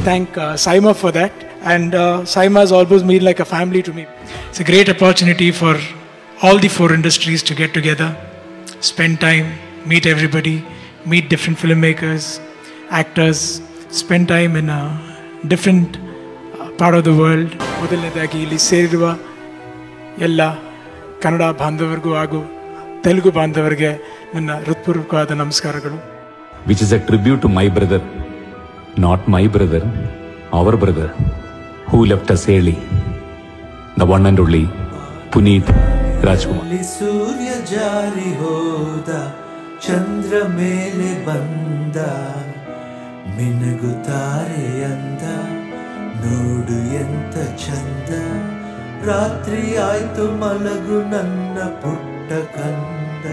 I thank uh, Saima for that. And uh, Saima has always been like a family to me. It's a great opportunity for all the four industries to get together, spend time, meet everybody, meet different filmmakers, actors, spend time in a different uh, part of the world. ಮೊದಲನೇದಾಗಿ ಇಲ್ಲಿ ಸೇರಿರುವ ಎಲ್ಲ ಕನ್ನಡ ಬಾಂಧವರಿಗೂ ಹಾಗೂ ತೆಲುಗು ಬಾಂಧವರಿಗೆ ನನ್ನ ಹೃತ್ಪೂರ್ವಕವಾದ ನಮಸ್ಕಾರಗಳು which is a tribute to my brother, not my brother, our brother, who left us early, the one and only Puneet Rajkumar. ಅಲ್ಲಿ ಸೂರ್ಯ ಜಾರಿ ಹೋದ ಚಂದ್ರ ಮೇಲೆ ಬಂದ ನೋಡು ಎಂತ ಚಂದ ರಾತ್ರಿ ಆಯ್ತು ಮಲಗು ನನ್ನ ಪುಟ್ಟ ಕಂದ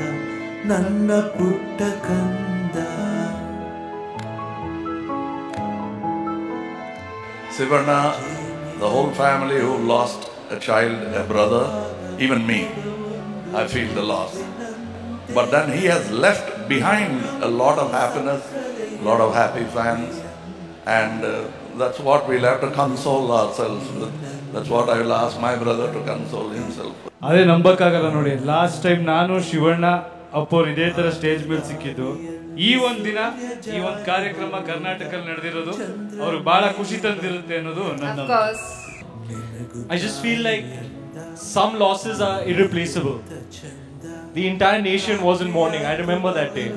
ನನ್ನ ಪುಟ್ಟ ಕಂದ Sivarna, the whole family who lost a child, a brother, even me, I feel the loss. But then he has left behind a lot of happiness, a lot of happy fans, and uh, that's what we'll have to console ourselves with. That's what I will ask my brother to console himself with. ಅದೇ ನಂಬಕ್ಕಾಗಲ್ಲ ನೋಡಿ last time ನಾನು ಶಿವಣ್ಣ ಅಪ್ಪೋರ್ ಇದೇ ತರ stage ಮೇಲೆ ಸಿಕ್ಕಿದ್ದು ಈ ಒಂದ್ ದಿನ ಈ ಒಂದ್ ಕಾರ್ಯಕ್ರಮ ಕರ್ನಾಟಕದಲ್ಲಿ ನಡೆದಿರೋದು ಅವ್ರಿಗೆ ಬಹಳ ಖುಷಿ ತಂದಿರುತ್ತೆ ಅನ್ನೋದು ನನ್ನ I just I just feel like some losses are irreplaceable. The entire nation was in mourning. I remember that day.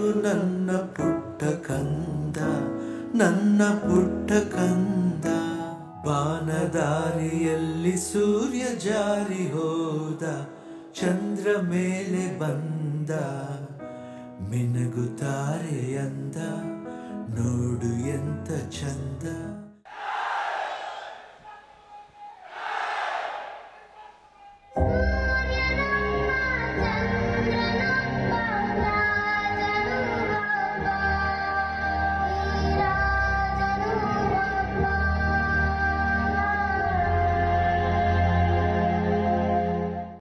ನನ್ನ ಪುಟ್ಟ ಕಂದ ಬಾನದಾರಿಯಲ್ಲಿ ಸೂರ್ಯ ಜಾರಿ ಹೋದ, ಚಂದ್ರ ಮೇಲೆ ಬಂದ, ಮಿನಗುತ್ತಾರೆ ಅಂದ ನೋಡು ಎಂತ ಚಂದ.